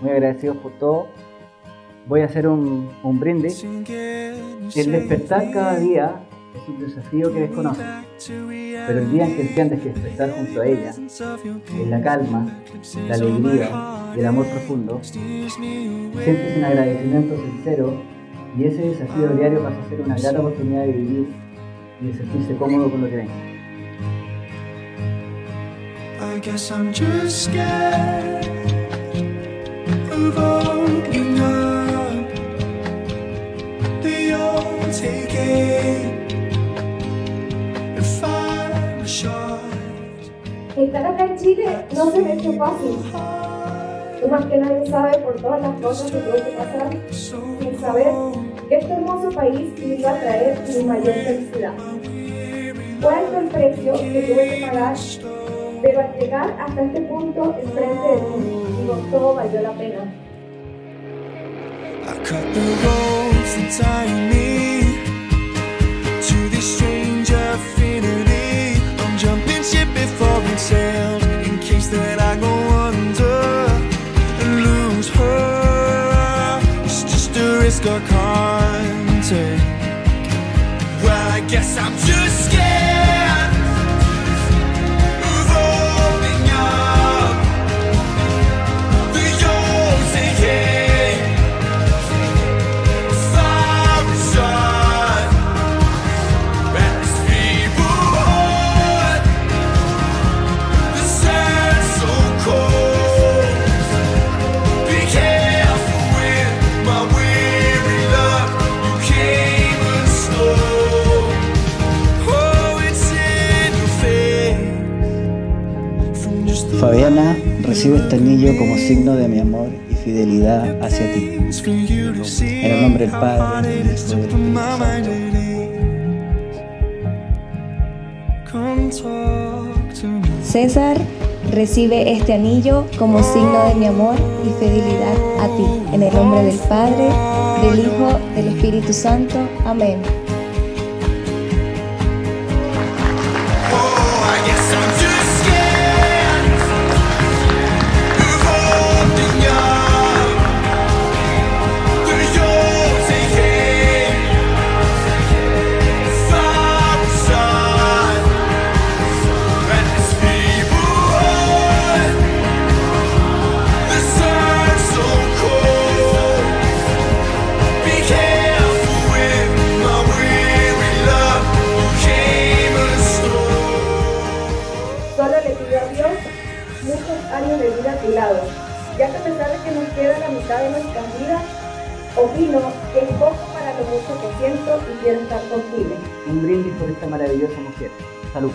muy agradecidos por todo. Voy a hacer un, un brindis. El despertar cada día es un desafío que desconocen, pero el día en que entiendes que despertar junto a ella, en la calma, la alegría y el amor profundo, sientes un agradecimiento sincero y ese desafío diario pasa a ser una gran oportunidad de vivir y de sentirse cómodo con lo que venga. I guess I'm just scared Estar acá en Chile no se me hecho fácil. Más que nadie sabe por todas las cosas que tuve que pasar sin saber que este hermoso país me iba a traer mi mayor felicidad. Fue alto el precio que tuve que pagar, pero al llegar hasta este punto enfrente de ti, digo, todo valió la pena. I cut the ropes that tie me to this strange affinity. I'm jumping ship before it sails in case that I go under and lose her. It's just a risk I can't take. Well, I guess I'm just Fabiana, recibe este anillo como signo de mi amor y fidelidad hacia ti. En el nombre del Padre, del Hijo y del Espíritu Santo. César recibe este anillo como signo de mi amor y fidelidad a ti. En el nombre del Padre, del Hijo, del Espíritu Santo. Amén. Oh, de vida a tu lado, ya que a pesar de que nos queda la mitad de nuestras vidas, opino que es poco para lo mucho que siento y quiero estar contigo. Un brindis por esta maravillosa mujer. Salud.